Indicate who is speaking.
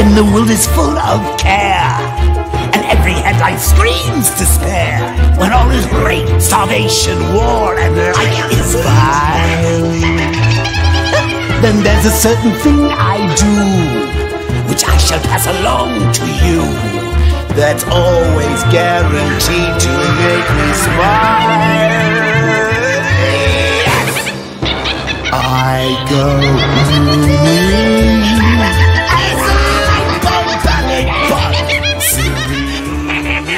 Speaker 1: when the world is full of care and every headline screams despair. When all is great, starvation, war, and life is fine. then there's a certain thing I do, which I shall pass along to you. That's always guaranteed to make me smile. Yes! I go.